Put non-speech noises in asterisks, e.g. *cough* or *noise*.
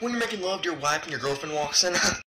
when you're making love to your wife and your girlfriend walks in. *laughs*